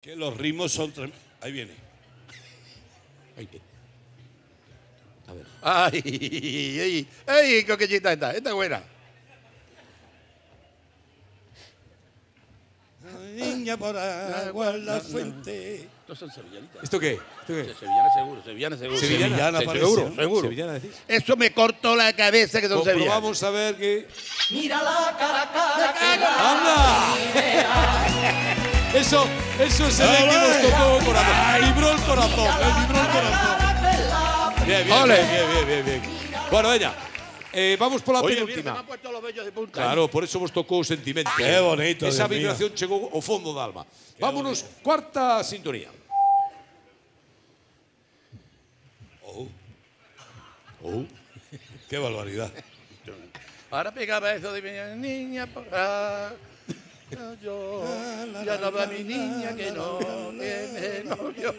Que los ritmos son trem- Ahí viene. Ahí viene. A ver. ¡Ay! ¡Ay! ¡Ay! ¡Coquillita esta! Esta es buena. Niña por agua en la fuente. Estos son sevillanitas. ¿Esto qué? ¿Esto qué? Sevillana seguro, sevillana seguro. Sevillana, Sevillana parece, seguro, ¿no? seguro. ¿Sevillana decís? Eso me cortó la cabeza que son sevillanas. Vamos a ver que. Mira la cara, cara. ¡Anda! Eso, eso es el que nos tocó el corazón. Vibró el corazón, eh, vibró el corazón. Bien, bien, bien, bien, bien. Bueno, venga. Eh, vamos por la penúltima. Claro, por eso vos tocó o sentimento. Qué bonito, Esa vibración chegou ao fondo da alma. Vámonos, cuarta sintonía. Oh, Oh. qué barbaridad. Ahora pegaba eso de mi niña. yo. Ya no va mi niña que no tiene novio.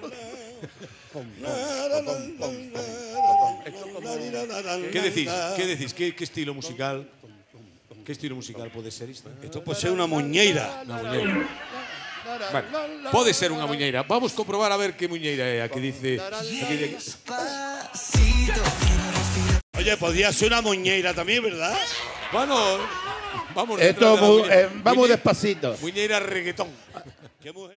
Que decís? Que decís? Que, que estilo musical? Que estilo musical pode ser isto? Isto pode ser unha muñeira. Unha muñeira. Vale. Pode ser unha muñeira. Vamos comprobar a ver que muñeira é a que dice... A que dice... Oye, podría ser una muñeira también, ¿verdad? bueno, vamos Esto de la mu- muñeira. eh, vamos Muñe- despacito. Muñeira reggaetón. ¿Qué mujer?